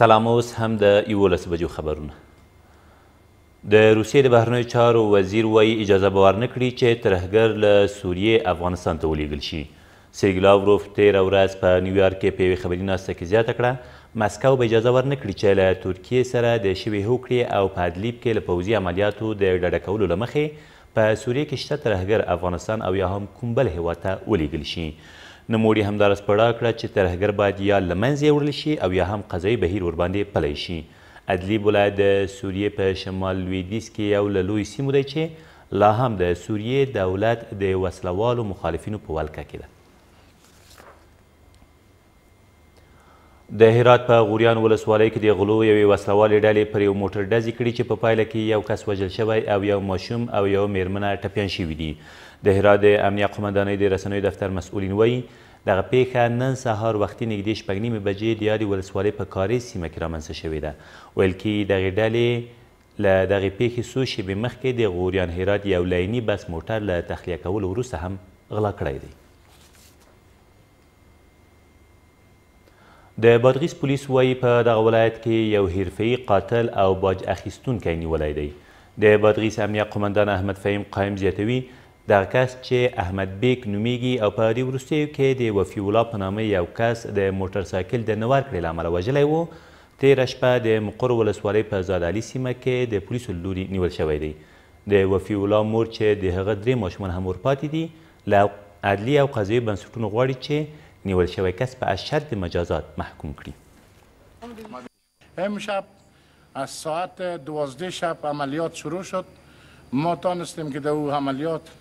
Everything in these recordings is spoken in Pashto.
سلام اوس هم د 11 بجو خبرونه د روسیې د بهرنیو چارو وزیر وایي اجازه به ورنکړي چې ترهګر له سوریې افغانستان ته ولیږل شي سېرګي لاوروف تېره ورځ په نیویارک کې په یوې خبري ناسته کې زیاته کړه، مسکو به اجازه ور نه کړي چې له ترکیې سره د شوې هوکړې او په ادلیب کې له پوځي عملیاتو د ډډه کولو له مخې په سوریه کې شته ترهګر افغانستان او یا هم کوم بل هېواد ته ولېږل شي. نوموړي همداراز په ډاګه کړه چې ترهګر باید یا له منځه یوړل شي او یا هم قضايي بهیر ورباندې پلی شي. ادلیب ولایت د سوریې په شمال لوېدیځ کې یو له لویو سیمو دی چې لا هم د سوریې دولت د وسله والو مخالفینو په ولکه کې ده. د هرات په غوریان ولسوالۍ کې د غلو یوې وسله والې ډلې پر یو موټر ډزې کړي چې په پایله کې یو کس وژل شوی او یو ماشوم او یو میرمنه ټپیان شوي دي. د هرات د امنیه قومندانۍ د رسنیو دفتر مسؤلین وایي، دغه پیښه نن سهار وختي نږدې شپږ نیمې بجې د یادې ولسوالۍ په کارېز سیمه کې رامنځته شوې ده. ویل کیږي دغې ډلې له دغې پېښې څو شېبې مخکې د غوریان هرات یو لایني بس موټر له تخلیه کولو وروسته هم غلا کړی دی. د بادغیس پولیس وایي په دغه ولایت کې یو حرفهيي قاتل او باج اخیستونکی نیولی دی. د بادغیس امنیه قومندان احمد فهیم قایم زیاتوي، دغه کس چې احمد بیک نومېږي او په دې وروستیو کې د وفي الله په نامه یو کس د موټرسایکل د نه ورکړې له امله وژلی و، تېره شپه د مقر ولسوالۍ په زاد علي سیمه کې د پولیسو له لوري نیول شوی دی. د وفي الله مور چې د هغه درې ماشومان هم ورپاتې دي، له عدلي او قضايي بنسټونو غواړي چې نیول شوی کس په اشد مجازات محکوم کړي. امشب از ساعت دوازده شب عملیات شروع شد ما تانستیم که ده او عملیات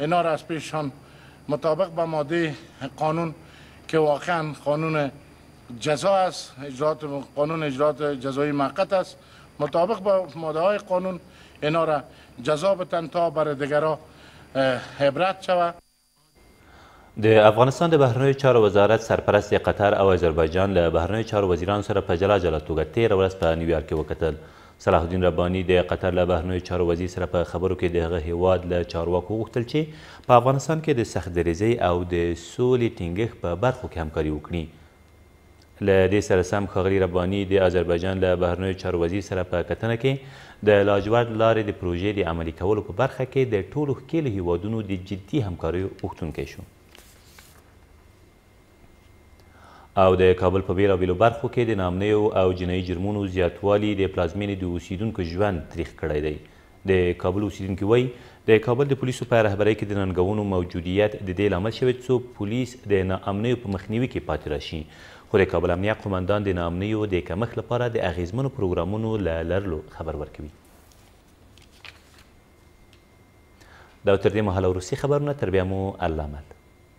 اینا را از پیششان مطابق با ماده قانون که واقعا قانون جزا است اجرات قانون اجرات جزایی موقت است مطابق با ماده های قانون اینا را جزا بتن تا بر دیگرا عبرت شود د افغانستان د بهرنیو چارو وزارت سرپرست د قطر او اذربایجان له بهرنیو چارو وزیرانو سره په جلا جلا توګه تېره ورځ په نیویارک کې وکتل. صلاح الدین رباني د قطر له بهرنیو چارو وزیر سره په خبرو کې د هغه هېواد له چارواکو وغوښتل چې په افغانستان کې د سخت دریځۍ او د سولې ټینګښت په برخو کې همکاري وکړي. له دې سره سم ښاغلي رباني د اذربایجان له بهرنیو چارو وزیر سره په کتنه کې د لاجورد لارې د پروژې د عملي کولو په برخه کې د ټولو ښکېلو هېوادونو د جدي همکاریو غوښتونکی شو. او د کابل په بېلابېلو برخو کې د ناامنیو او جنایي جرمونو زیاتوالي د پلازمېنې د اوسېدونکو ژوند تریخ کړی دی. د کابل اوسېدونکي وايي، د کابل د پولیسو په رهبرۍ کې د ننګونو موجودیت د دې لامل شوی څو پولیس د ناامنیو په مخنیوي کې پاتې راشي، خو د کابل امنیه قوماندان د ناامنیو د کمښت لپاره د اغېزمنو پروګرامونو له لرلو خبر ورکوي. دا و تر دې مهاله وروستي خبرونه، تر بیا مو الله مل.